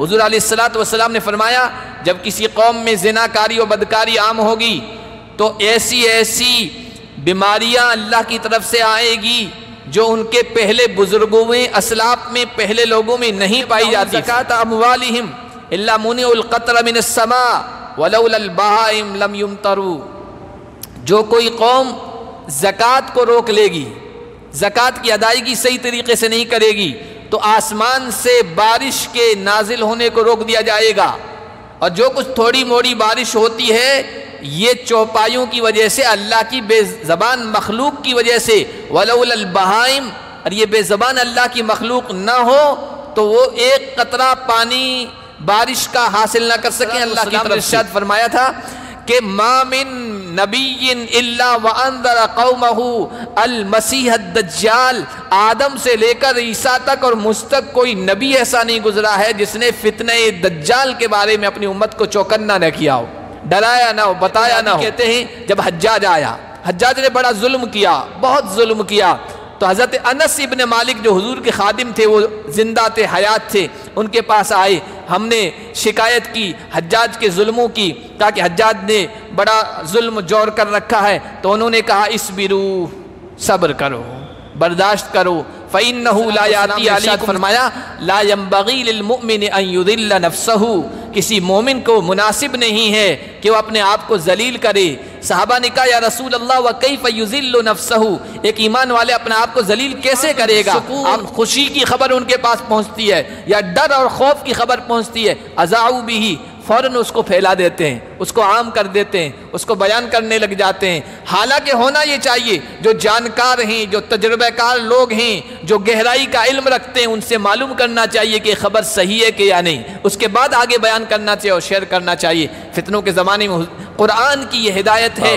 हजूर वसलाम ने फरमाया जब किसी कौम में जिनाकारी और बदकारी आम होगी तो ऐसी ऐसी बीमारियाँ अल्लाह की तरफ़ से आएगी जो उनके पहले बुज़ुर्गों में असलाफ में पहले लोगों में नहीं पाई जाती ज़कात अमवालिहिम इल्ला मुनिउल मिन समा वलउल बहाइम लम जो कोई कौम ज़क़़त को रोक लेगी ज़क़़त की अदायगी सही तरीके से नहीं करेगी तो आसमान से बारिश के नाजिल होने को रोक दिया जाएगा। और जो कुछ थोड़ी मोड़ी बारिश होती है ये चौपाइयों की वजह से अल्लाह की बेज़बान मखलूक की वजह से वलउल बहाइम और ये बेज़बान अल्लाह की मखलूक ना हो तो वो एक कतरा पानी बारिश का हासिल ना कर सके अल्लाह की तरफ़ फरमाया था। कि मामिन नबीन इल्ला वंदर कौमहू मसीह दज्जाल आदम से लेकर ईसा तक और मुझ तक कोई नबी ऐसा नहीं गुजरा है जिसने फितने दज्जाल के बारे में अपनी उम्मत को चौकन्ना न किया हो। डराया ना हो, बताया ना हो। कहते हैं, जब हज्जाज आया, हज्जाज ने बड़ा जुल्म किया, बहुत जुल्म किया। तो हज़रत अनस इबन मालिक जो हुजूर के खादिम थे, वो ज़िंदा थे, हयात थे, उनके पास आए। हमने शिकायत की हज्जाज के जुल्मों की कहा कि हज्जाज ने बड़ा जुल्म ज़ोर कर रखा है तो उन्होंने कहा इस बिरू सब्र करो बर्दाश्त करो फ़ैन फरमाया नफसहू। किसी मोमिन को मुनासिब नहीं है कि वह अपने आप को जलील करे साहबा ने कहा या रसूल अल्लाह व कई फ़युजिल्लो नफसहू? एक ईमान वाले अपने आप को जलील कैसे करेगा? आप खुशी की खबर उनके पास पहुँचती है या डर और खौफ की खबर पहुँचती है? अजाऊ भी फ़ौर उसको फैला देते हैं, उसको आम कर देते हैं, उसको बयान करने लग जाते हैं। हालाँकि होना ये चाहिए, जो जानकार हैं, जो तजर्बेकार लोग हैं, जो गहराई का इल्म रखते हैं, उनसे मालूम करना चाहिए कि खबर सही है कि या नहीं। उसके बाद आगे बयान करना चाहिए और शेयर करना चाहिए। फितनों के ज़माने में कुरान की ये हिदायत है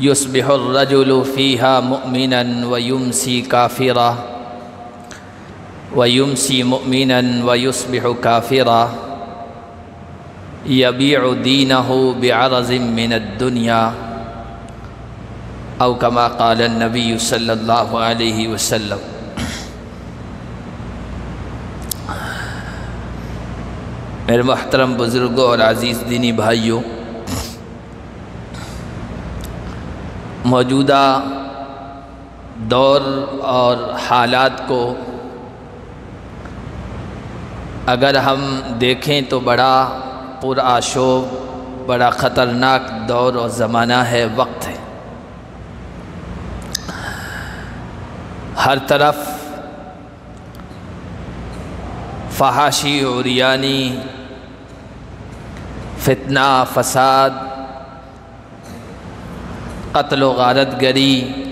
युसबिहुर्रजुलु फ़ीहा मुमिनन व युमसी काफ़िरा व युमसी मुमिनन व युसबिहु काफ़िरा यबीउ दीनहु बिअरज़िम मिनद्दुनिया औ कमा क़ाल नबी सल्लल्लाहु अलैहि वसल्लम मेरे मोहतरम बुज़ुर्गों और अज़ीज़ दीनी भाइयों मौजूदा दौर और हालात को अगर हम देखें तो बड़ा पुराशोब, बड़ा ख़तरनाक दौर और ज़माना है, वक्त है। हर तरफ़ फहाशी और यानी फितना, फसाद कत्ल गारत गरी।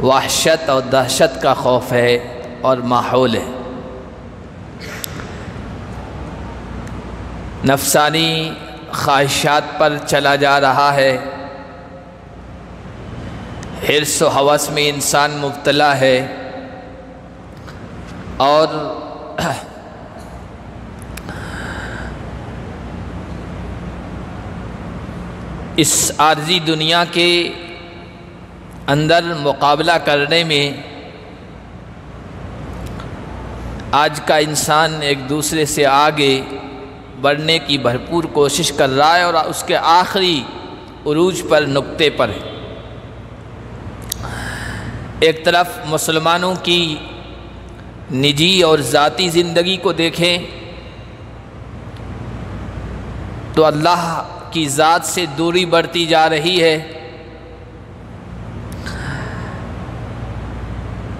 वहशत और दहशत का खौफ है और माहौल है। नफसानी ख्वाहिशात पर चला जा रहा है। हिरस हवस में इंसान मुबतला है। और इस आर्जी दुनिया के अंदर मुकाबला करने में आज का इंसान एक दूसरे से आगे बढ़ने की भरपूर कोशिश कर रहा है और उसके आखिरी उरूज पर नुक्ते पर है। एक तरफ़ मुसलमानों की निजी और ज़ाती ज़िंदगी को देखें तो अल्लाह की ज़ात से दूरी बढ़ती जा रही है।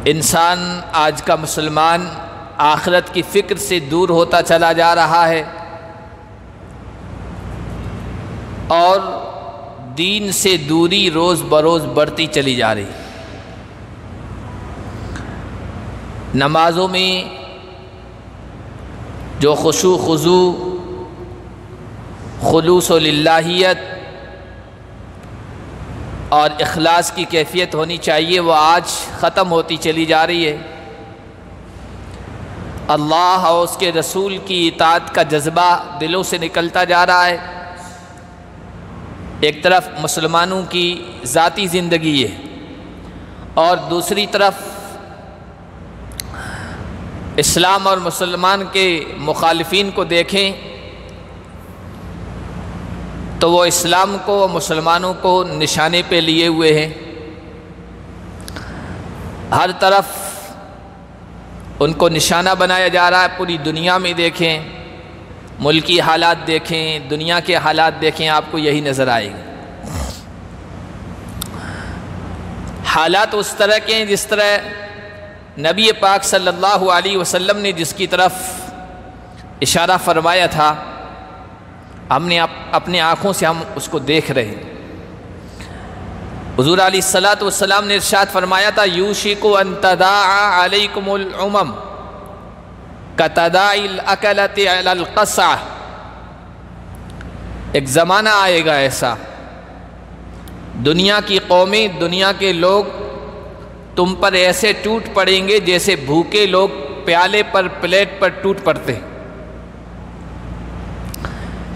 इंसान आज का मुसलमान आखरत की फ़िक्र से दूर होता चला जा रहा है और दीन से दूरी रोज़ बरोज़ बढ़ती चली जा रही। नमाज़ों में जो खुशु खुजू खलूस लाहियत और अखलास की कैफियत होनी चाहिए, वो आज ख़त्म होती चली जा रही है। अल्लाह और उसके रसूल की इतात का जज्बा दिलों से निकलता जा रहा है। एक तरफ़ मुसलमानों की ज़ाती ज़िंदगी है और दूसरी तरफ़ इस्लाम और मुसलमान के मुखालफन को देखें तो वो इस्लाम को मुसलमानों को निशाने पे लिए हुए हैं। हर तरफ़ उनको निशाना बनाया जा रहा है, पूरी दुनिया में देखें, मुल्की हालात देखें, दुनिया के हालात देखें, आपको यही नज़र आएँगे। हालात उस तरह के हैं जिस तरह नबी पाक सल्लल्लाहु अलैहि वसल्लम ने जिसकी तरफ़ इशारा फरमाया था। हमने अप, अपने आँखों से हम उसको देख रहे हैं। हजूर सलात वसलाम ने इरशाद फरमाया था यूशी को अंतदा अलकुमम कतदाकलतसा एक ज़माना आएगा ऐसा। दुनिया की कौमें दुनिया के लोग तुम पर ऐसे टूट पड़ेंगे जैसे भूखे लोग प्याले पर प्लेट पर टूट पड़ते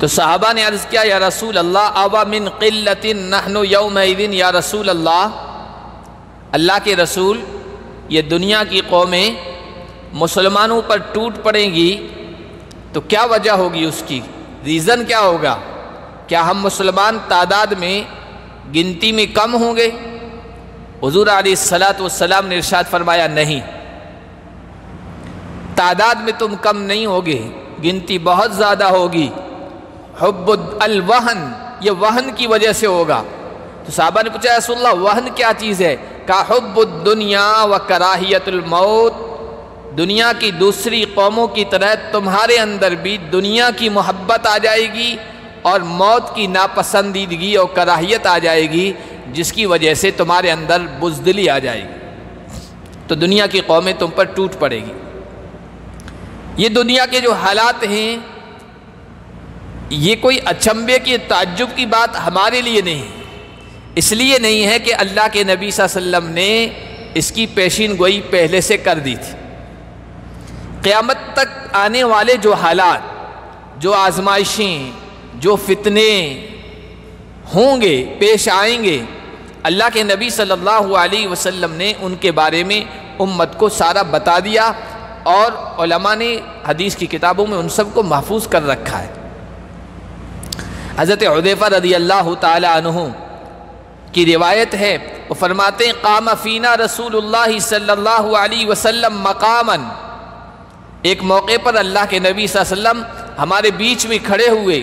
तो साहबा ने अर्ज़ किया, या रसूल अल्लाह अवा मिन क़िल्लतिन नहनु यौमदिन या रसूल अल्लाह अल्लाह के रसूल, ये दुनिया की कौमें मुसलमानों पर टूट पड़ेंगी तो क्या वजह होगी उसकी? रीज़न क्या होगा? क्या हम मुसलमान तादाद में गिनती में कम होंगे? हजूर सलाम ने इरशाद फरमाया, नहीं। तादाद में तुम कम नहीं होगे, गिनती बहुत ज़्यादा होगी। हब्बुल वहन, ये वहन की वजह से होगा। तो साहबा ने पूछा रसुल्ला वहन क्या चीज़ है? का हब्बुद्दुनिया व कराहियतुलमौत दुनिया की दूसरी कौमों की तरह तुम्हारे अंदर भी दुनिया की मोहब्बत आ जाएगी और मौत की नापसंदीदगी और कराहियत आ जाएगी, जिसकी वजह से तुम्हारे अंदर बुजदली आ जाएगी। तो दुनिया की कौमें तुम पर टूट पड़ेगी। ये दुनिया के जो हालात हैं ये कोई अचंभे की, ताज्जुब की बात हमारे लिए नहीं। इसलिए नहीं है कि अल्लाह के नबी वसल्लम ने इसकी पेशिन गोई पहले से कर दी थी। क़्यामत तक आने वाले जो हालात, जो आजमाइशें, जो फितने होंगे, पेश आएँगे, अल्लाह के नबी सल्लल्लाहु अलैहि वसल्लम ने उनके बारे में उम्मत को सारा बता दिया और ने हदीस की किताबों में उन सबको महफूज कर रखा है। हज़रत उदैफ़ा रदी अल्लाह तु की रिवायत है, वो फरमाते काम फ़ीना रसूल अलैहि वसल्लम मकामन। एक मौके पर अल्लाह के नबी वसल्लम हमारे बीच में खड़े हुए,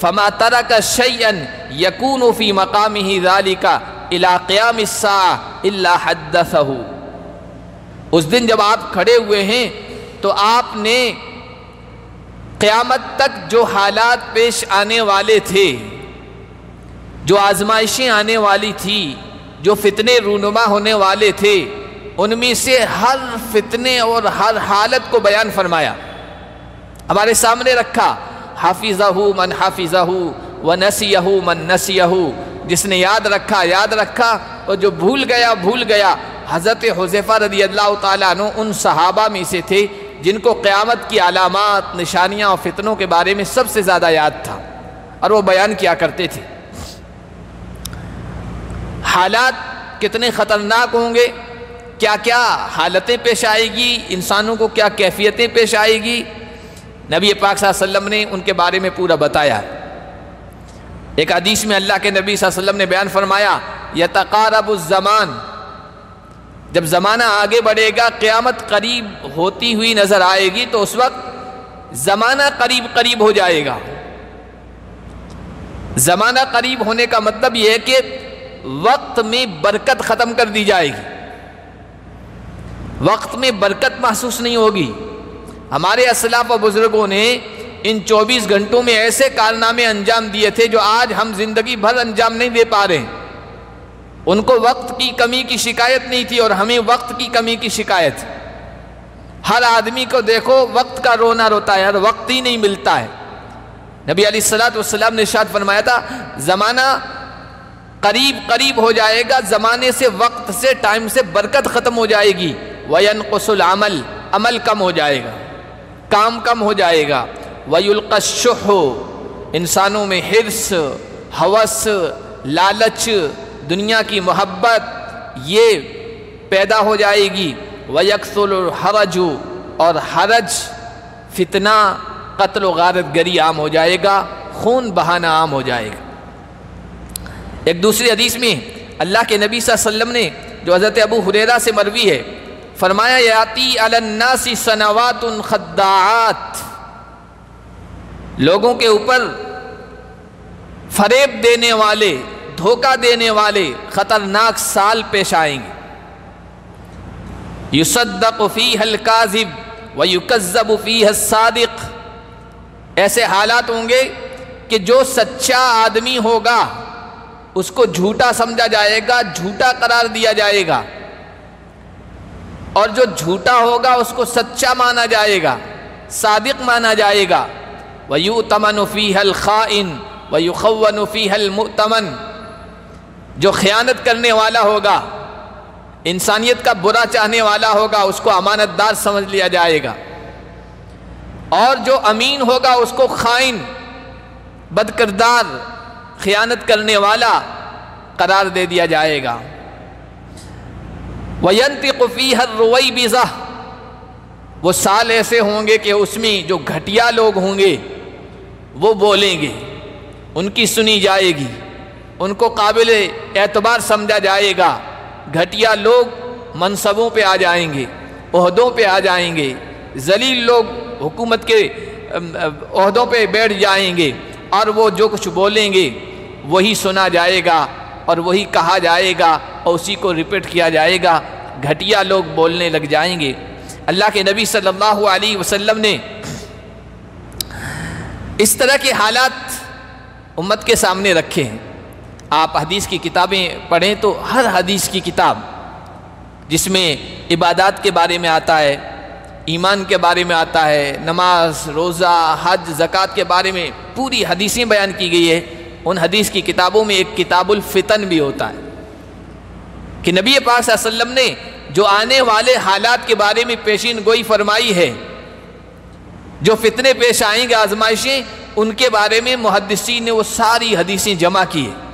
फमा का शैन यकून फ़ी मकाम ही राली का इलाक़याम उस दिन जब आप खड़े हुए हैं तो आपने क़यामत तक जो हालात पेश आने वाले थे, जो आजमाइशें आने वाली थी, जो फितने रूनुमा होने वाले थे, उनमें से हर फितने और हर हालत को बयान फरमाया। हमारे सामने रखा, हाफिज़हू मन हाफिज़हू, व नसीहू मन नसीहू जिसने याद रखा याद रखा, और जो भूल गया भूल गया। हज़रत हुजैफ़ा रदी अल्लाह उन सहाबा में से थे जिनको क़्यामत की अलामत, निशानियाँ और फितनों के बारे में सबसे ज़्यादा याद था और वो बयान किया करते थे। हालात कितने ख़तरनाक होंगे क्या क्या हालतें पेश आएगी, इंसानों को क्या कैफियतें पेश आएगी, नबी पाक वसल्लम ने उनके बारे में पूरा बताया। एक हदीस में अल्लाह के नबी वसल्लम ने बयान फरमाया यतकारबुज़मान जब ज़माना आगे बढ़ेगा, क़्यामत करीब होती हुई नज़र आएगी तो उस वक्त ज़माना करीब करीब हो जाएगा। ज़माना करीब होने का मतलब यह है कि वक्त में बरकत ख़त्म कर दी जाएगी। वक्त में बरकत महसूस नहीं होगी। हमारे असलाफ और बुज़ुर्गों ने इन 24 घंटों में ऐसे कारनामे अंजाम दिए थे जो आज हम ज़िंदगी भर अंजाम नहीं दे पा रहे उनको वक्त की कमी की शिकायत नहीं थी और हमें वक्त की कमी की शिकायत हर आदमी को देखो, वक्त का रोना रोता है, हर वक्त ही नहीं मिलता है। नबी अली सलाम ने शाद फरमाया था, ज़माना करीब करीब हो जाएगा, ज़माने से वक्त से टाइम से बरकत ख़त्म हो जाएगी। वयन कसल अमल अमल कम हो जाएगा, काम कम हो जाएगा। वयुल्कशुह, इंसानों में हिरस, हवस, लालच दुनिया की मोहब्बत ये पैदा हो जाएगी। वयकसुल हरजु और हरज फितना, कत्ल गारत गरी आम हो जाएगा, खून बहाना आम हो जाएगा। एक दूसरी हदीस में अल्लाह के नबी वसल्लम ने, जो हज़रत अबू हुरेरा से मरवी है, फरमाया, याती अलन्नासी सनवात खद्दात लोगों के ऊपर फरेब देने वाले धोखा देने वाले ख़तरनाक साल पेश आएँगे। युसद्दफ़ी हल्काजिब व युकज़बफ़ी सादिक। ऐसे हालात होंगे कि जो सच्चा आदमी होगा, उसको झूठा समझा जाएगा, झूठा करार दिया जाएगा। और जो झूठा होगा, उसको सच्चा माना जाएगा, सादिक माना जाएगा। वयू तमनफ़ी हल ख़ा खाइन वयुखवनफ़ी हल मुतमन। जो ख़यानत करने वाला होगा, इंसानियत का बुरा चाहने वाला होगा, उसको अमानतदार समझ लिया जाएगा। और जो अमीन होगा, उसको खाइन, बदकिरदार, ख़यानत करने वाला करार दे दिया जाएगा। वयंती कुफ़ी हर रुवई बिज़ा वो साल ऐसे होंगे कि उसमें जो घटिया लोग होंगे, वो बोलेंगे, उनकी सुनी जाएगी। उनको काबिल एतबार समझा जाएगा। घटिया लोग मनसबों पे आ जाएँगे अहदों पे आ जाएँगे। जलील लोग हुकूमत के अहदों पे बैठ जाएँगे और वो जो कुछ बोलेंगे, वही सुना जाएगा और वही कहा जाएगा और उसी को रिपीट किया जाएगा। घटिया लोग बोलने लग जाएँगे। अल्लाह के नबी सल्लल्लाहु अलैहि वसल्लम ने इस तरह के हालात उम्मत के सामने रखे हैं। आप हदीस की किताबें पढ़ें तो हर हदीस की किताब जिसमें इबादत के बारे में आता है, ईमान के बारे में आता है, नमाज़, रोज़ा, हज, ज़क़़त के बारे में पूरी हदीसें बयान की गई है। उन हदीस की किताबों में एक किताबुल फितन भी होता है कि नबी पाक वसल्लम ने जो आने वाले हालात के बारे में पेशिन गोई फरमाई है, जो फितने पेश आएँगे, आजमाइशें, उनके बारे में मुहदसी ने वो सारी हदीसें जमा की है।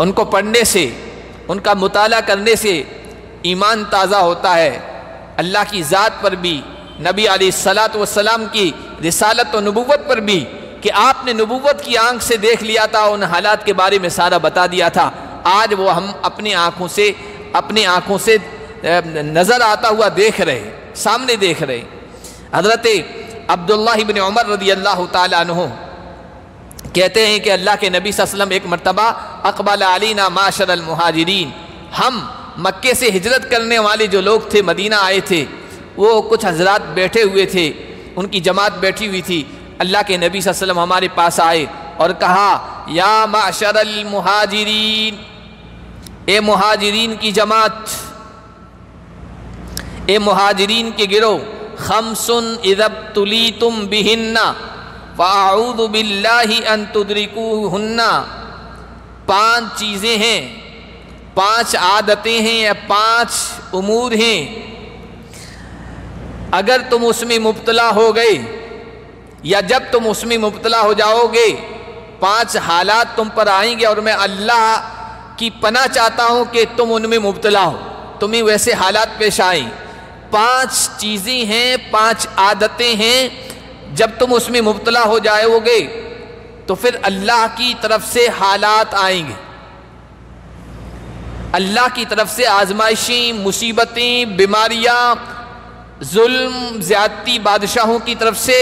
उनको पढ़ने से, उनका मुताला करने से ईमान ताज़ा होता है। अल्लाह की ज़ात पर भी, नबी सलात वसलाम की रिसालत व नबूवत पर भी कि आपने नबूवत की आँख से देख लिया था, उन हालात के बारे में सारा बता दिया था। आज वो हम अपनी आँखों से, अपनी आँखों से नज़र आता हुआ देख रहे सामने देख रहे हज़रत अब्दुल्ला बिन उमर रदी अल्लाह तु कहते हैं कि अल्लाह के नबी वसल्लम एक मरतबा, अकबल अलीना माशर अलमहाजरीन हम मक्के से हिजरत करने वाले जो लोग थे, मदीना आए थे, वो कुछ हजरात बैठे हुए थे, उनकी जमात बैठी हुई थी। अल्लाह के नबी वसल्लम हमारे पास आए और कहा, या माशर अलमहाजरीन ए मुहाजरीन की जमात, ए मुहाजरीन के गिरोह, खमसुन इदब तुली तुम बिहिन्ना फ़ाऊद बिल्लाहि अन तुदरिकू हन्ना पाँच चीज़ें हैं। पाँच आदतें हैं या पाँच उमूर हैं। अगर तुम उसमें मुबतला हो गए या जब तुम उसमें मुबतला हो जाओगे, पाँच हालात तुम पर आएँगे और मैं अल्लाह की पना चाहता हूँ कि तुम उनमें मुबतला हो। तुम्हें वैसे हालात पेश आए। पाँच चीज़ें हैं, पाँच आदतें हैं जब तुम उसमें मुबतला हो जाओगे तो फिर अल्लाह की तरफ़ से हालात आएँगे। अल्लाह की तरफ़ से आजमाइशें, मुसीबतें, बीमारियाँ, जुल्म, ज़्यादती, बादशाहों की तरफ़ से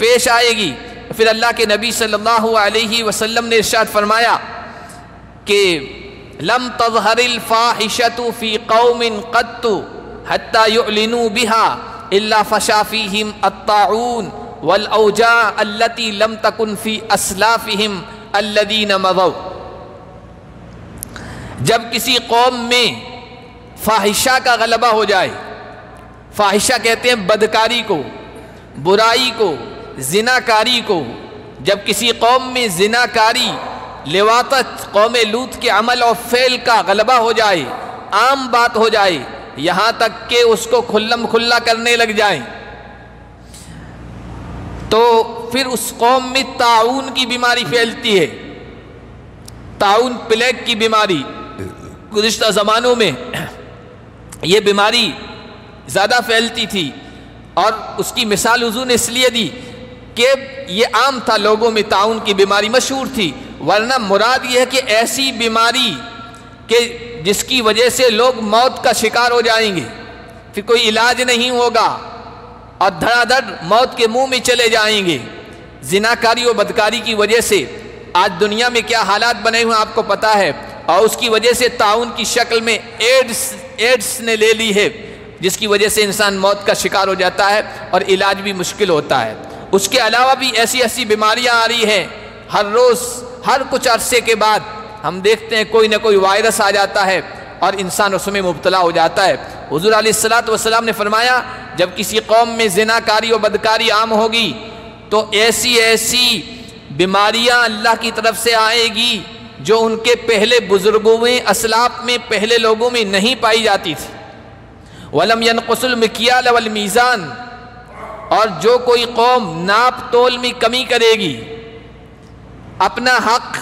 पेश आएगी। फिर अल्लाह के नबी सल्लल्लाहु अलैहि वसल्लम ने इरशाद फरमाया कि, लम तजहरिल फ़ाहिशतु फ़ी कौमिन क़त्तु हत्ता युलिनु बिहा इल्ला फशाफीहिम अत्ताऊन। वल औजा अल्लती लम तकुन फ़ी असलाफ़िहिम अल्लदीन मदौ जब किसी कौम में फाहिशा का गलबा हो जाए, फाहिशा कहते हैं बदकारी को, बुराई को, जिनाकारी को, जब किसी कौम में जिनाकारी, लिवात कौम लूत के अमल और फेल का गलबा हो जाए, आम बात हो जाए, यहाँ तक कि उसको खुल्लम खुल्ला करने लग जाए। तो फिर उस कौम में ताउन की बीमारी फैलती है। ताउन प्लेग की बीमारी गुज्त ज़मानों में ये बीमारी ज़्यादा फैलती थी और उसकी मिसाल हजू ने इसलिए दी कि ये आम था लोगों में ताउन की बीमारी मशहूर थी, वरना मुराद ये है कि ऐसी बीमारी के जिसकी वजह से लोग मौत का शिकार हो जाएँगे, फिर कोई इलाज नहीं होगा। और धड़ाधड़ मौत के मुँह में चले जाएँगे। जिनाकारी और बदकारी की वजह से। आज दुनिया में क्या हालात बने हुए आपको पता है। और उसकी वजह से ताउन की शक्ल में एड्स एड्स ने ले ली है, जिसकी वजह से इंसान मौत का शिकार हो जाता है और इलाज भी मुश्किल होता है। उसके अलावा भी ऐसी ऐसी बीमारियाँ आ रही हैं। हर रोज़, हर कुछ अरसे के बाद हम देखते हैं कोई ना कोई वायरस आ जाता है। और इंसान उसमें मुबतला हो जाता है। हजूर वसलाम ने फरमाया, जब किसी कौम में जिनाकारी और बदकारी आम होगी तो ऐसी ऐसी बीमारियाँ अल्लाह की तरफ़ से आएगी, जो उनके पहले बुज़ुर्गों में, असलाफ में, पहले लोगों में नहीं पाई जाती थी। वलम यनकुसल मकियाल वल मीज़ान, और जो कोई कौम नाप तोल में कमी करेगी, अपना हक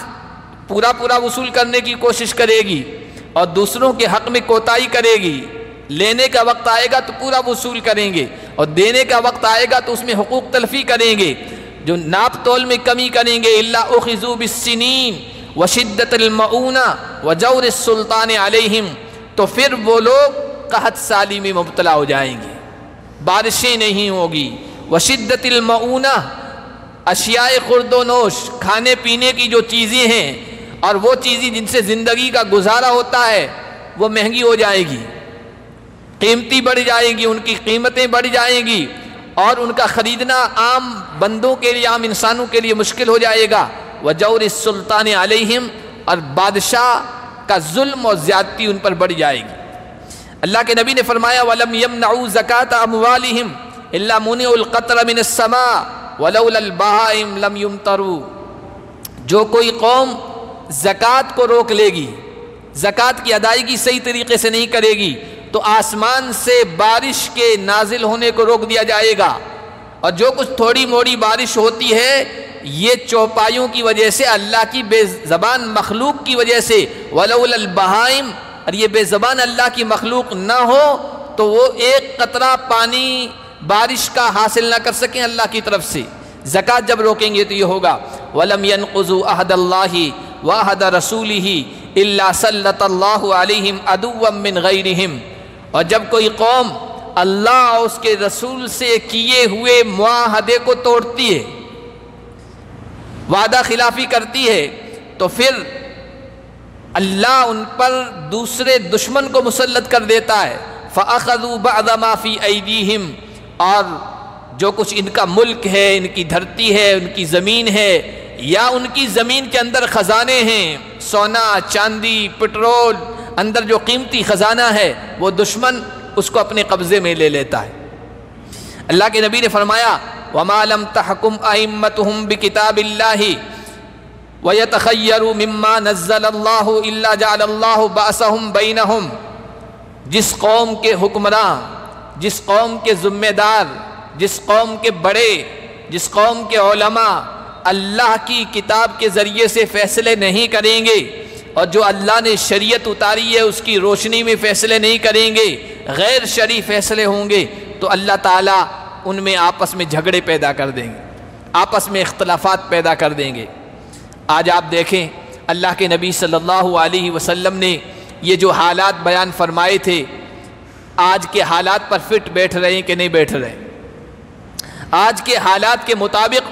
पूरा पूरा वसूल करने की कोशिश करेगी और दूसरों के हक में कोताही करेगी। लेने का वक्त आएगा तो पूरा वसूल करेंगे और देने का वक्त आएगा तो उसमें हकूक तलफी करेंगे। जो नाप तोल में कमी करेंगे अल्लाखजूबिसनीन व शिद्दतलमऊना व जौर सुल्तान अलहिम तो फिर वो लोग कहत साली में मुबतला हो जाएँगे। बारिशें नहीं होगी। व शिद्दतलमऊना अशियाए खुर्दोनोश खाने पीने की जो चीज़ें हैं और वो चीज़ें जिनसे ज़िंदगी का गुजारा होता है, वो महँगी हो जाएगी। कीमती बढ़ जाएगी, उनकी कीमतें बढ़ जाएँगी और उनका ख़रीदना आम बंदों के लिए, आम इंसानों के लिए मुश्किल हो जाएगा। वजौर सुल्तान अलहिम और बादशाह का जुल्म और ज़्यादती उन पर बढ़ जाएगी। अल्लाह के नबी ने फरमाया, वलम यम नाऊ ज़क़़त अमवालिहिम इल्ला मुनक़तर मिनसमा वलम लम युम तरु जो कोई कौम ज़क़़त को रोक लेगी, ज़क़़त की अदायगी सही तरीके से नहीं करेगी तो आसमान से बारिश के नाजिल होने को रोक दिया जाएगा। और जो कुछ थोड़ी मोड़ी बारिश होती है, ये चौपाइयों की वजह से, अल्लाह की बेज़बान मखलूक की वजह से वलबहाइम और ये बेज़बान अल्लाह की मखलूक ना हो तो वो एक कतरा पानी बारिश का हासिल ना कर सकें अल्लाह की तरफ़ से। ज़क़़त जब रोकेंगे तो ये होगा, वलम यनक़ु अहदल्लाही वाहद रसूल ही अल्लाम अदुवमिन गैरहिम। और जब कोई कौम अल्लाह और उसके रसूल से किए हुए मुआहदे को तोड़ती है, वादा खिलाफी करती है तो फिर अल्लाह उन पर दूसरे दुश्मन को मुसलत कर देता है। फ़ाखू बदमाफ़ी ऐदीहिम और जो कुछ इनका मुल्क है, इनकी धरती है उनकी ज़मीन है या उनकी ज़मीन के अंदर ख़जाने हैं, सोना, चांदी, पेट्रोल, अंदर जो कीमती ख़जाना है, वो दुश्मन उसको अपने कब्ज़े में ले लेता है। अल्लाह के नबी ने फरमाया वमालम तहकुम अमत हम बिकिताब व तखैर मम्मा नज़ल्ला जासम बैनहम। जिस कौम के हुक्मरान, जिस कौम के ज़िम्मेदार, जिस कौम के बड़े, जिस कौम के ओलमा अल्लाह की किताब के ज़रिए से फ़ैसले नहीं करेंगे और जो अल्लाह ने शरीयत उतारी है, उसकी रोशनी में फ़ैसले नहीं करेंगे, गैर शरी फ़ैसले होंगे तो अल्लाह ताला उनमें आपस में झगड़े पैदा कर देंगे, आपस में इख्तलाफात पैदा कर देंगे। आज आप देखें, अल्लाह के नबी सल्लल्लाहु अलैहि वसल्लम ने ये जो हालात बयान फरमाए थे, आज के हालात पर फिट बैठ रहे हैं कि नहीं बैठ रहे आज के हालात के मुताबिक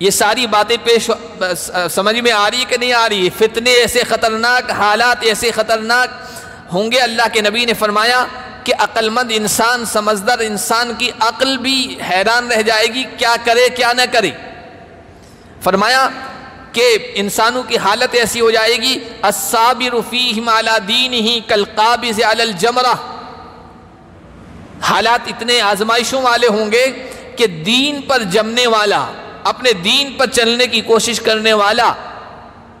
ये सारी बातें पेश समझ में आ रही है कि नहीं आ रही है? फितने ऐसे ख़तरनाक, हालात ऐसे ख़तरनाक होंगे अल्लाह के नबी ने फरमाया कि अक्लमंद इंसान, समझदार इंसान की अक्ल भी हैरान रह जाएगी, क्या करे, क्या न करे। फरमाया कि इंसानों की हालत ऐसी हो जाएगी असाबिरफ़ी हिमाला दीन ही कल काबिज जमरा। हालात इतने आजमाइशों वाले होंगे कि दीन पर जमने वाला अपने दीन पर चलने की कोशिश करने वाला,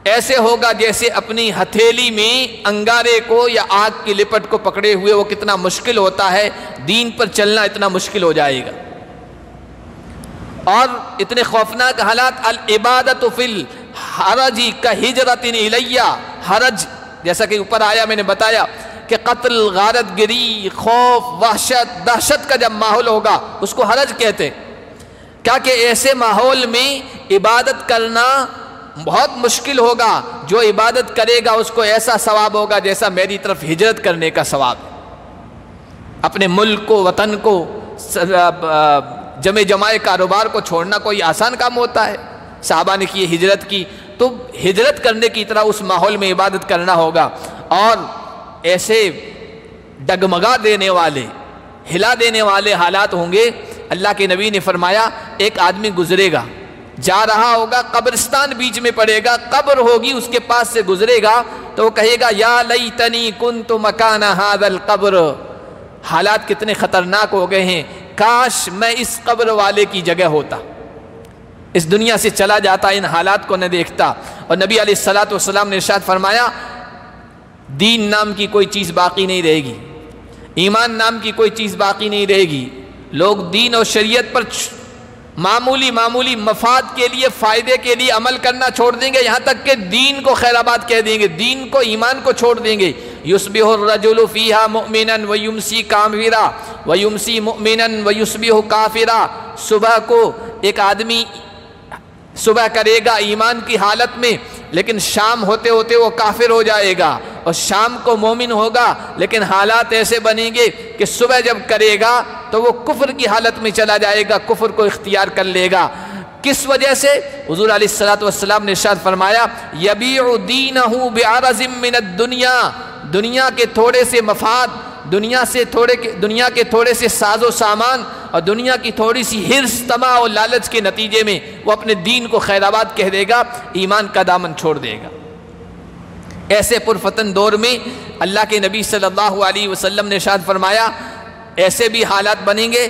ऐसे होगा जैसे अपनी हथेली में अंगारे को या आग की लिपट को पकड़े हुए वो कितना मुश्किल होता है, दीन पर चलना इतना मुश्किल हो जाएगा। और इतने खौफनाक हालात अल इबादत फिल हरजी का हिजरत इलैया, हरज, जैसा कि ऊपर आया मैंने बताया कि कत्ल गारत गिरी खौफ, वहशत, दहशत का जब माहौल होगा, उसको हरज कहते क्या कि ऐसे माहौल में इबादत करना बहुत मुश्किल होगा। जो इबादत करेगा, उसको ऐसा सवाब होगा जैसा मेरी तरफ़ हिजरत करने का सवाब अपने मुल्क को, वतन को जमे जमाए कारोबार को छोड़ना कोई आसान काम होता है। साहबा ने की हिजरत की तो हिजरत करने की तरह उस माहौल में इबादत करना होगा। और ऐसे डगमगा देने वाले, हिला देने वाले हालात होंगे अल्लाह के नबी ने फरमाया, एक आदमी गुजरेगा, जा रहा होगा, कब्रिस्तान बीच में पड़ेगा, कब्र होगी, उसके पास से गुजरेगा तो वो कहेगा, या लई तनी कुन तो मकान हादल कब्र। हालात कितने ख़तरनाक हो गए हैं। काश मैं इस कब्र वाले की जगह होता। इस दुनिया से चला जाता, इन हालात को न देखता। और नबी सलाम ने इर्शाद फरमाया, दीन नाम की कोई चीज़ बाकी नहीं रहेगी। ईमान नाम की कोई चीज़ बाकी नहीं रहेगी। लोग दीन और शरीयत पर मामूली मामूली मफाद के लिए, फ़ायदे के लिए अमल करना छोड़ देंगे। यहाँ तक कि दीन को खैराबाद कह देंगे। दीन को, ईमान को छोड़ देंगे। युसबिहरजुलफ़ीहा मुमिन वयुमसी कामवीरा। वयुमसी मुमिन वयुसबिह काफिरा। सुबह को एक आदमी सुबह करेगा ईमान की हालत में, लेकिन शाम होते होते वो काफिर हो जाएगा। और शाम को मोमिन होगा, लेकिन हालात ऐसे बनेंगे कि सुबह जब करेगा तो वो कुफर की हालत में चला जाएगा, कुफर को इख्तियार कर लेगा। किस वजह से? हजूर सलाम ने शाद फरमाया यबीदीन दुनिया। दुनिया के थोड़े से मफाद, दुनिया से थोड़े के दुनिया के थोड़े से साजो सामान और दुनिया की थोड़ी सी हिरस तमा और लालच के नतीजे में वो अपने दीन को खैराबाद कह देगा, ईमान का दामन छोड़ देगा। ऐसे पुरफतन दौर में अल्लाह के नबी सल्लल्लाहु अलैहि वसल्लम ने शाद फरमाया, ऐसे भी हालात बनेंगे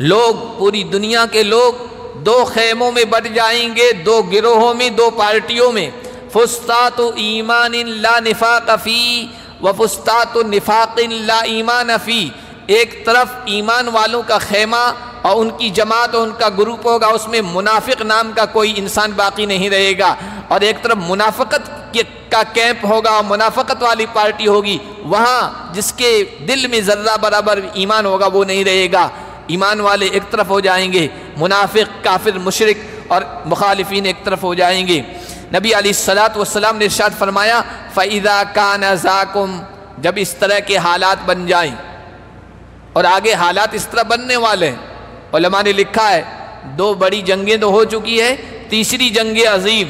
लोग, पूरी दुनिया के लोग दो खेमों में बढ़ जाएँगे, दो गिरोहों में, दो पार्टियों में। फुस्तात ईमान ला निफाकफ़ी व फुस्तात निफाकिन ला ईमान फ़ी। एक तरफ़ ईमान वालों का खेमा और उनकी जमात और उनका ग्रुप होगा, उसमें मुनाफिक नाम का कोई इंसान बाकी नहीं रहेगा। और एक तरफ़ मुनाफ़त का कैंप होगा और मुनाफ़त वाली पार्टी होगी, वहाँ जिसके दिल में ज़र्रा बराबर ईमान होगा, वो नहीं रहेगा। ईमान वाले एक तरफ़ हो जाएँगे, मुनाफिक, काफिर, मुशरक और मुखालफी एक तरफ़ हो जाएँगे। नबी सलात वसलाम ने इर्शाद फरमाया फ़ैज़ा का नज़ाकुम जब इस तरह के हालात बन जाएँ। और आगे हालात इस तरह बनने वाले हैं। ने लिखा है, दो बड़ी जंगें तो हो चुकी है, तीसरी जंग अजीम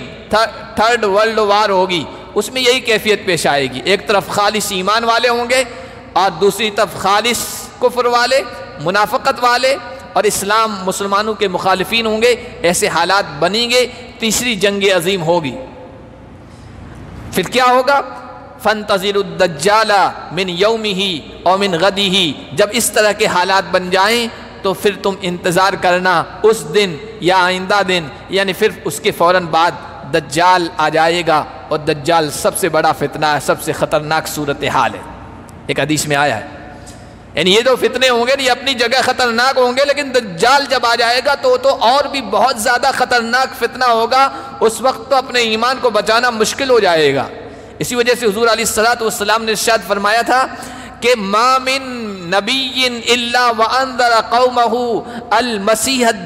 थर्ड वर्ल्ड वार होगी। उसमें यही कैफियत पेश आएगी। एक तरफ़ खालिश ईमान वाले होंगे और दूसरी तरफ़ खालिश कुफर वाले मुनाफ़त वाले और इस्लाम मुसलमानों के मुखालफी होंगे। ऐसे हालात बनेंगे तीसरी जंग अजीम होगी। फिर क्या होगा? फ़न तजीरुद्दजाला मिन यौमी ही और मिन गदी ही जब इस तरह के हालात बन जाएँ तो फिर तुम इंतज़ार करना उस दिन या आइंदा दिन, यानी फिर उसके फ़ौर बाद दज्जाल आ जाएगा और दज्जाल सबसे बड़ा फितना है सबसे ख़तरनाक सूरत हाल है। एक हदीस में आया है। यानी ये जो फितने होंगे, ये अपनी जगह ख़तरनाक होंगे, लेकिन दज्जाल जब आ जाएगा तो तो और भी बहुत ज़्यादा ख़तरनाक फितना होगा। उस वक्त तो अपने ईमान को बचाना मुश्किल हो जाएगा। इसी वजह से हजूर सलाम ने शायद फरमाया था कि मामिन नबीन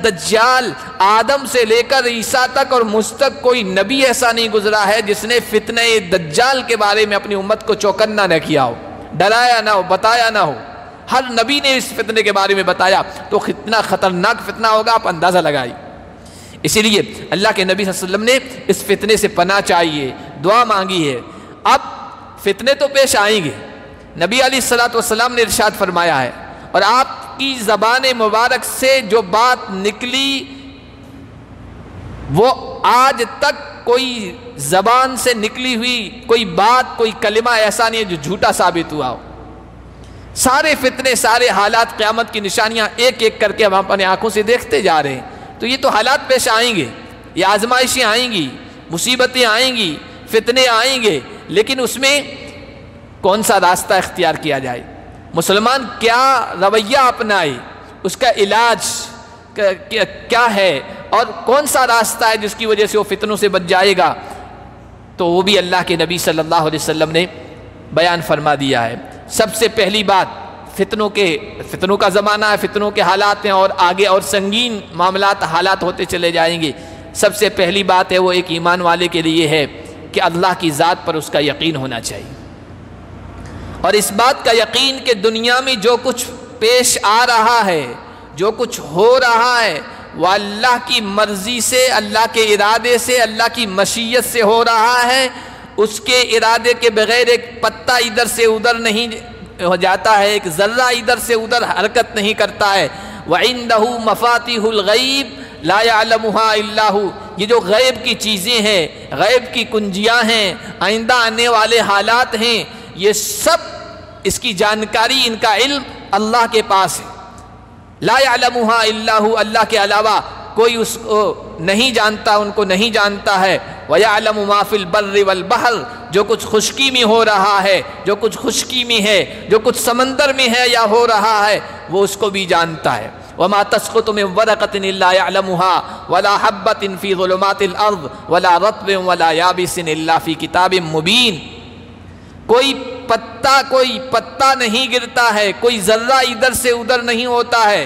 दज्जाल आदम से लेकर ईसा तक और मुझ तक कोई नबी ऐसा नहीं गुजरा है जिसने फितने दज्जाल के बारे में अपनी उम्मत को चौकन्ना न किया हो। डराया ना हो, बताया ना हो। हर नबी ने इस फितने के बारे में बताया तो कितना ख़तरनाक फितना होगा, आप अंदाज़ा लगाई इसीलिए अल्लाह के नबी वसल्लम ने इस फितने से पना चाहिए, दुआ मांगी है। अब फितने तो पेश आएँगे। नबी अली सलाम ने इरशाद फरमाया है, और आपकी ज़बान मुबारक से जो बात निकली, वो आज तक कोई जबान से निकली हुई कोई बात, कोई कलिमा ऐसा नहीं है जो झूठा साबित हुआ हो। सारे फितने, सारे हालात क़्यामत की निशानियाँ एक एक करके हम अपने आँखों से देखते जा रहे हैं। तो ये तो हालात पेश आएँगे, ये आजमाइशें आएँगी, मुसीबतें आएँगी, फितने आएँगे, लेकिन उसमें कौन सा रास्ता इख्तियार किया जाए? मुसलमान क्या रवैया अपनाए? उसका इलाज क्या है? और कौन सा रास्ता है जिसकी वजह से वो फितनों से बच जाएगा? तो वो भी अल्लाह के नबी सल्लल्लाहु अलैहि वसल्लम ने बयान फरमा दिया है। सबसे पहली बात, फितनों के, फितनों का ज़माना है, फितनों के हालात हैं और आगे और संगीन मामला हालात होते चले जाएँगे। सबसे पहली बात है वो एक ईमान वाले के लिए है कि अल्लाह की ज़ात पर उसका यकीन होना चाहिए। और इस बात का यकीन कि दुनिया में जो कुछ पेश आ रहा है, जो कुछ हो रहा है वह अल्लाह की मर्ज़ी से, अल्लाह के इरादे से, अल्लाह की मशीयत से हो रहा है। उसके इरादे के बगैर एक पत्ता इधर से उधर नहीं हो जाता है, एक ज़र्रा इधर से उधर हरकत नहीं करता है। व इन दहू मफातिलगैब लायालमुहा ये जो गैब की चीज़ें हैं, गैब की कुंजियाँ हैं, आइंदा आने वाले हालात हैं, ये सब इसकी जानकारी, इनका इल्म अल्लाह के पास है। लायालमुहा अल्लाह के अलावा कोई उसको नहीं जानता, उनको नहीं जानता है। वयालम माफिल बर्र वल बहर, जो कुछ खुशकी में हो रहा है, जो कुछ खुशकी में है, जो कुछ समंदर में है या हो रहा है, वो उसको भी जानता है। वमा तस्कुत में वरक़तलमहा वला हब्बतिन फ़ी ज़ुलुमातिल-अर्ज़ वला रत्ब वला याबिसिन फ़ी किताब मुबीन। कोई पत्ता कोई पत्ता नहीं गिरता है, कोई जर्रा इधर से उधर नहीं होता है,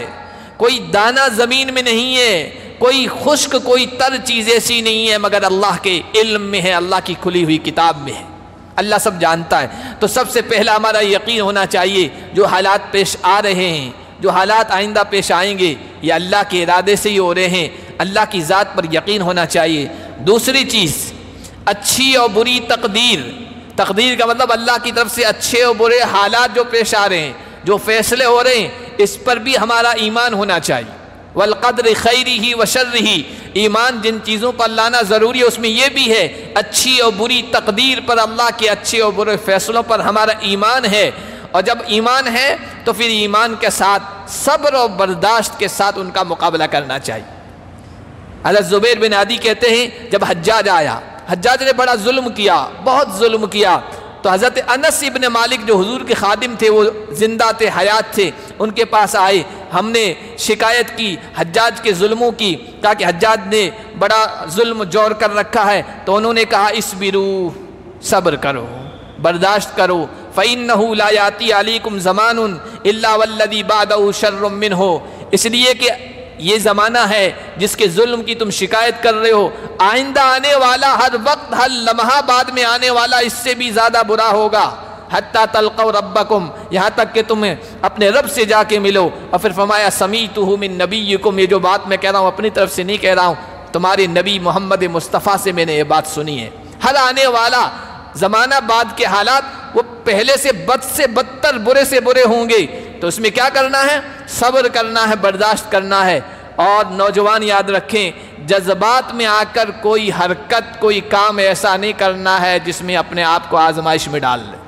कोई दाना ज़मीन में नहीं है कोई खुश्क, कोई तर चीज़ ऐसी नहीं है, मगर अल्लाह के इल्म में है, अल्लाह की खुली हुई किताब में है। अल्लाह सब जानता है। तो सबसे पहला हमारा यकीन होना चाहिए, जो हालात पेश आ रहे हैं, जो हालात आइंदा पेश आएँगे, ये अल्लाह के इरादे से ही हो रहे हैं। अल्लाह की ज़ात पर यकीन होना चाहिए। दूसरी चीज़, अच्छी और बुरी तकदीर। तकदीर का मतलब अल्लाह की तरफ़ से अच्छे और बुरे हालात जो पेश आ रहे हैं, जो फैसले हो रहे हैं, इस पर भी हमारा ईमान होना चाहिए। वलकद्र खैरी ही वशर ही ईमान जिन चीज़ों पर लाना ज़रूरी है, उसमें यह भी है, अच्छी और बुरी तकदीर पर, अल्लाह के अच्छे और बुरे फैसलों पर हमारा ईमान है। और जब ईमान है तो फिर ईमान के साथ, सब्र और बर्दाश्त के साथ उनका मुकाबला करना चाहिए। हज़रत ज़ुबैर बिन आदि कहते हैं, जब हज्जाज आया, हज्जाज ने बड़ा जुल्म किया, बहुत जुल्म किया तो हज़रत अनस इबन मालिक जो हुजूर के खादिम थे, वो ज़िंदा थे, हयात थे, उनके पास आए हमने शिकायत की, हज्जाज के जुल्मों की कहा कि हज्जाज ने बड़ा जुल्म ज़ोर कर रखा है तो उन्होंने कहा इस बिरू सब्र करो, बर्दाश्त करो फ़ैन लायाती अलीकुम ज़मान वल्लदी बाद शर्रमिन हो इसलिए कि ये ज़माना है, जिसके जुल्म की तुम शिकायत कर रहे हो, आइंदा आने वाला हर वक्त, हर लम्हा बाद में आने वाला, इससे भी ज़्यादा बुरा होगा। हत्ता तलक़ रब्बकुम, यहाँ तक कि तुम्हें अपने रब से जाके मिलो। और फिर फमाया समी तो हूँ मिन नबी ये जो बात मैं कह रहा हूँ, अपनी तरफ़ से नहीं कह रहा हूँ, तुम्हारे नबी मोहम्मद मुस्तफ़ा से मैंने ये बात सुनी है। हर आने वाला ज़माना बाद के हालात, वो पहले से बद से बदतर, बुरे से बुरे होंगे। तो उसमें क्या करना है? सब्र करना है, बर्दाश्त करना है। और नौजवान याद रखें, जज्बात में आकर कोई हरकत, कोई काम ऐसा नहीं करना है जिसमें अपने आप को आजमाइश में डाल ले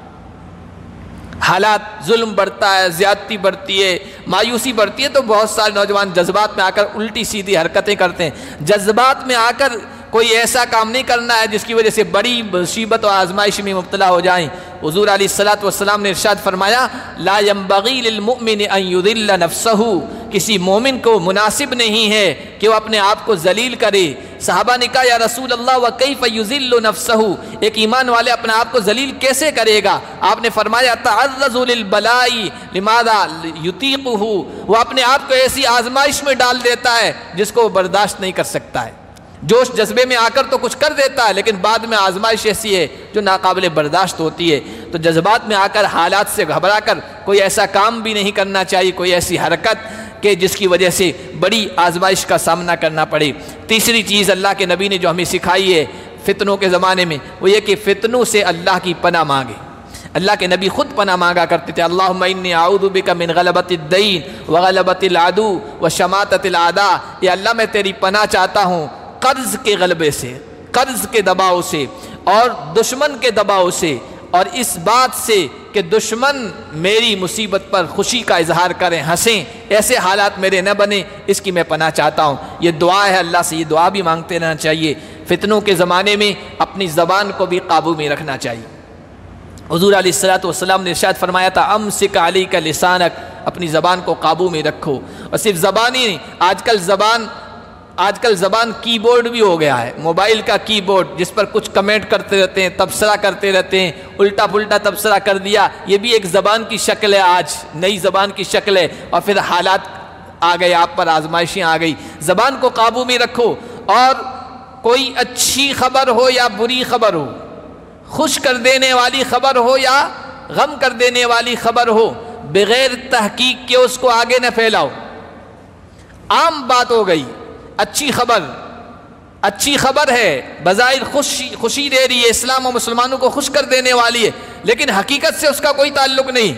हालात जुल्म बढ़ता है, ज़्यादती बढ़ती है, मायूसी बढ़ती है तो बहुत सारे नौजवान जज्बात में आकर उल्टी सीधी हरकतें करते हैं। जज्बात में आकर कोई ऐसा काम नहीं करना है जिसकी वजह से बड़ी मुसीबत और आजमाइश में मुबतला हो जाएँ। हजूर सलाम ने इर्शाद फरमाया लायम्बगीमिन नफसहू। किसी मोमिन को मुनासिब नहीं है कि वह अपने आप को जलील करे। साहबा ने कहा, या रसूल अल्लाह व कई फ़युज़िल्ल नफसहू? एक ईमान वाले अपने आप को जलील कैसे करेगा? आपने फरमाया तज़ुलबलाई लिमादा युतीक़ वह अपने आप को ऐसी आजमाइश में डाल देता है जिसको वो बर्दाश्त नहीं कर सकता है। जोश जज्बे में आकर तो कुछ कर देता है, लेकिन बाद में आजमाइश ऐसी है जो नाकाबिल बर्दाश्त होती है। तो जज्बात में आकर, हालात से घबरा कर कोई ऐसा काम भी नहीं करना चाहिए, कोई ऐसी हरकत के जिसकी वजह से बड़ी आजमाइश का सामना करना पड़े। तीसरी चीज़ अल्लाह के नबी ने जो हमें सिखाई है फितनों के ज़माने में, वो ये कि फ़ितनों से अल्लाह की पना मांगे। अल्लाह के नबी खुद पना मांगा करते थे अल्लाह आउदुबिका मिन गलबतिद्दीन व गलबतिलादू व शमाततिलादा ये, अल्लाह, मैं तेरी पना चाहता हूँ कर्ज के गलबे से, कर्ज के दबाव से और दुश्मन के दबाव से और इस बात से कि दुश्मन मेरी मुसीबत पर खुशी का इजहार करें, हंसें, ऐसे हालात मेरे न बने, इसकी मैं पना चाहता हूँ। ये दुआ है अल्लाह से, ये दुआ भी मांगते रहना चाहिए। फितनों के ज़माने में अपनी ज़बान को भी काबू में रखना चाहिए। हजूर सलाम ने इर्शाद फरमाया था अम सिक अली का लिसानक अपनी ज़बान को काबू में रखो। और सिर्फ़ ज़बान ही नहीं, आजकल ज़बान आजकल ज़बान कीबोर्ड भी हो गया है। मोबाइल का कीबोर्ड, जिस पर कुछ कमेंट करते रहते हैं, तबसरा करते रहते हैं उल्टा पुल्टा तबसरा कर दिया, ये भी एक ज़बान की शक्ल है आज, नई ज़बान की शक्ल है। और फिर हालात आ गए, आप पर आजमाइशें आ गई। ज़बान को काबू में रखो और कोई अच्छी खबर हो या बुरी खबर हो, खुश कर देने वाली खबर हो या गम कर देने वाली खबर हो, बगैर तहकीक के उसको आगे न फैलाओ। आम बात हो गई अच्छी खबर अच्छी खबर है। बज़ाहिर खुशी खुशी दे रही है, इस्लाम और मुसलमानों को खुश कर देने वाली है, लेकिन हकीकत से उसका कोई ताल्लुक नहीं।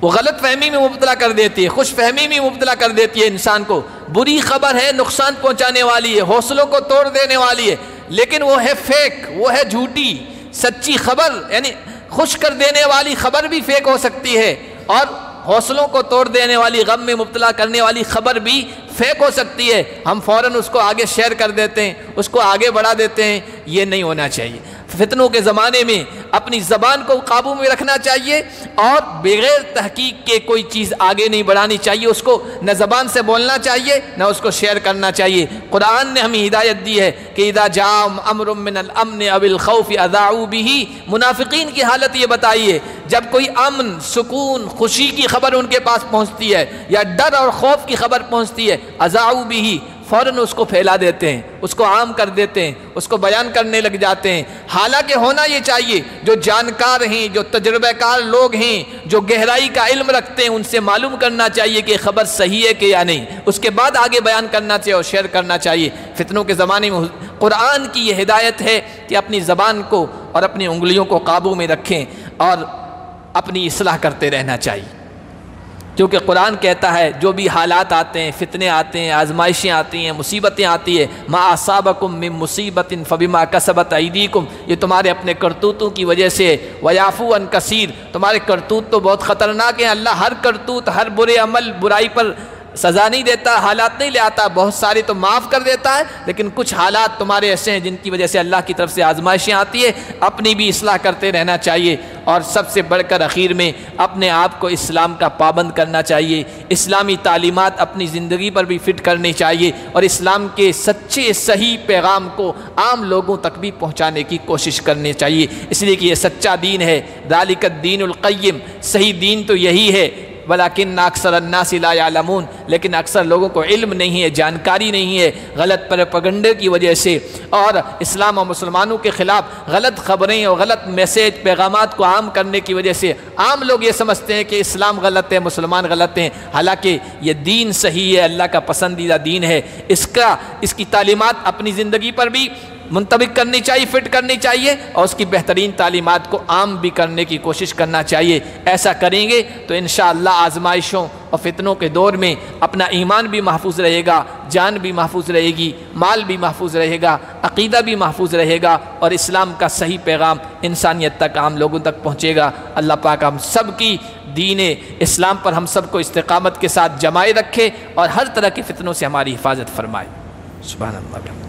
वो गलत फहमी में मुबतला कर देती है, खुश फहमी में मुबतला कर देती है इंसान को। बुरी खबर है, नुकसान पहुँचाने वाली है, हौसलों को तोड़ देने वाली है, लेकिन वो है फेक वो है झूठी, सच्ची खबर, यानी खुश कर देने वाली खबर भी फेक हो सकती है, और हौसलों को तोड़ देने वाली, गम में मुबतला करने वाली खबर भी फेक हो सकती है। हम फ़ौर उसको आगे शेयर कर देते हैं, उसको आगे बढ़ा देते हैं। ये नहीं होना चाहिए। फितनों के ज़माने में अपनी ज़बान को काबू में रखना चाहिए और बगैर तहकीक के कोई चीज़ आगे नहीं बढ़ानी चाहिए, उसको न ज़बान से बोलना चाहिए, न उसको शेयर करना चाहिए। कुरान ने हमें हिदायत दी है कि इदा जाम अमरमिन अमन अबिल खौफ अदाऊ भी मुनाफिकीन की हालत ये बताइए, जब कोई अमन, सुकून, खुशी की खबर उनके पास पहुँचती है या डर और खौफ की खबर पहुँचती है, अजाऊ भी फ़ौर उसको फैला देते हैं, उसको आम कर देते हैं, उसको बयान करने लग जाते हैं। हालाँकि होना ये चाहिए, जो जानकार हैं, जो तजर्बाकार लोग हैं, जो गहराई का इल्म रखते हैं, उनसे मालूम करना चाहिए कि खबर सही है कि या नहीं। उसके बाद आगे बयान करना चाहिए और शेयर करना चाहिए। फितनों के ज़माने में कुरान की यह हिदायत है कि अपनी ज़बान को और अपनी उंगलियों को काबू में रखें और अपनी असलाह करते रहना चाहिए। क्योंकि कुरान कहता है, जो भी हालात आते हैं, फितने आते हैं, आजमाइशें आती हैं, मुसीबतें आती हैं, माँ आसाबकुम मिम मुसीबत फ़बिमा कसबत ईदीकुम ये तुम्हारे अपने करतूतों की वजह से वयाफ़ू अन कसीर, तुम्हारे करतूत तो बहुत ख़तरनाक हैं, अल्लाह हर करतूत, हर बुरे अमल, बुराई पर सज़ा नहीं देता, हालात नहीं ले आता, बहुत सारे तो माफ़ कर देता है, लेकिन कुछ हालात तुम्हारे ऐसे हैं जिनकी वजह से अल्लाह की तरफ़ से आजमाइशें आती है। अपनी भी असलाह करते रहना चाहिए और सबसे बढ़कर अखीर में अपने आप को इस्लाम का पाबंद करना चाहिए। इस्लामी तालीमत अपनी ज़िंदगी पर भी फ़िट करनी चाहिए और इस्लाम के सच्चे सही पैगाम को आम लोगों तक भी पहुँचाने की कोशिश करनी चाहिए। इसलिए कि यह सच्चा दीन है। दालिकत दीन सही दीन तो यही है वलाकिन अक्सर अन्नासिलामून लेकिन अक्सर लोगों को इल्म नहीं है, जानकारी नहीं है गलत परपगंडे की वजह से। और इस्लाम और मुसलमानों के ख़िलाफ़ गलत ख़बरें और गलत मैसेज पैगाम को आम करने की वजह से आम लोग ये समझते हैं कि इस्लाम गलत है, मुसलमान गलत हैं। हालाँकि ये दीन सही है, अल्लाह का पसंदीदा दीन है। इसका, इसकी तालीमत अपनी ज़िंदगी पर भी मुंतबिक करनी चाहिए, फिट करनी चाहिए और उसकी बेहतरीन तालीमत को आम भी करने की कोशिश करना चाहिए। ऐसा करेंगे तो इन आजमाइशों और फितनों के दौर में अपना ईमान भी महफूज रहेगा, जान भी महफूज रहेगी, माल भी महफूज रहेगा, अकीदा भी महफूज रहेगा और इस्लाम का सही पैगाम इंसानियत तक आम लोगों तक पहुँचेगा। अल्लाह पाक हम सब की दीन इस्लाम पर हम सबको इस्तकामत के साथ जमाए रखे और हर तरह के फितनों से हमारी हिफाजत फरमाए। सुबह